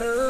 Oh.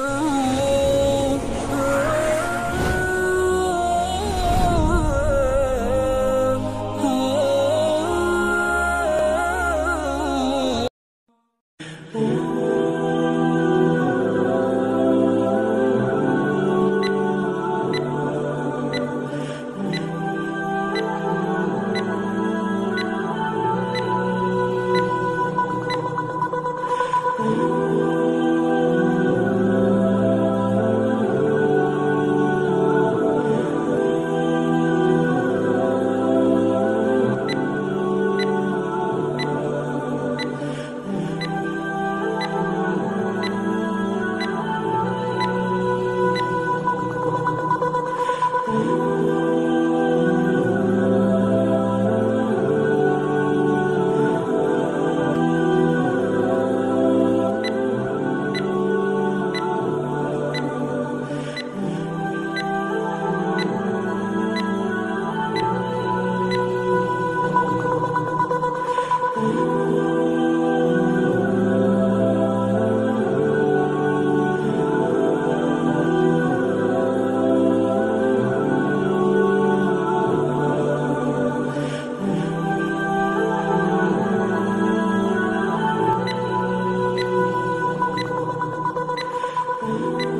Ooh.